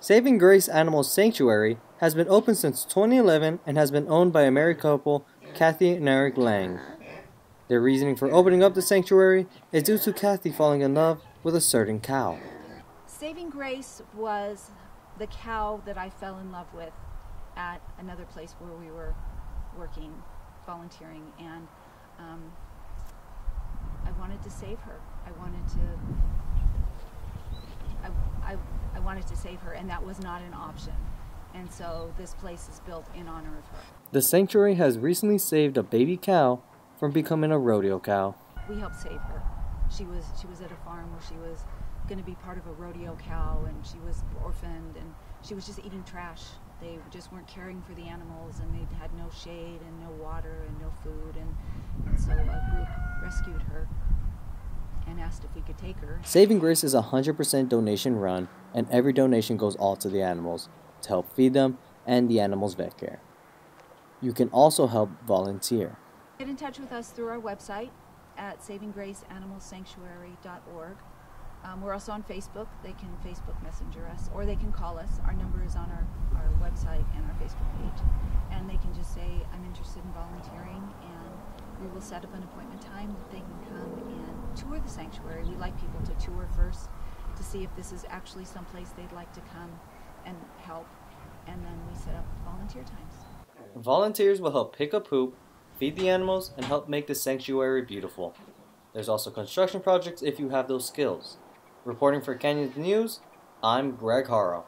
Saving Grace Animal Sanctuary has been open since 2011 and has been owned by a married couple, Kathy and Eric Lang. Their reasoning for opening up the sanctuary is due to Kathy falling in love with a certain cow. Saving Grace was the cow that I fell in love with at another place where we were working, volunteering, and um, I wanted to save her. I wanted to. Wanted to save her, and that was not an option. And so this place is built in honor of her. The sanctuary has recently saved a baby cow from becoming a rodeo cow. We helped save her. She was she was at a farm where she was going to be part of a rodeo cow, and she was orphaned, and she was just eating trash. They just weren't caring for the animals, and they had no shade and no water and no food, and, and so a group rescued her and asked if we could take her. Saving Grace is a 100% donation run, and every donation goes all to the animals to help feed them and the animals' vet care. You can also help volunteer. Get in touch with us through our website at savinggraceanimalsanctuary.org. Um, we're also on Facebook. They can Facebook Messenger us, or they can call us. Our number is on our, our website and our Facebook page. And they can just say, I'm interested in volunteering, and we will set up an appointment time that they can come and tour the sanctuary. We like people to tour first to see if this is actually someplace they'd like to come and help, and then we set up volunteer times. Volunteers will help pick up poop, feed the animals, and help make the sanctuary beautiful. There's also construction projects if you have those skills. Reporting for Canyons News, I'm Greg Harrow.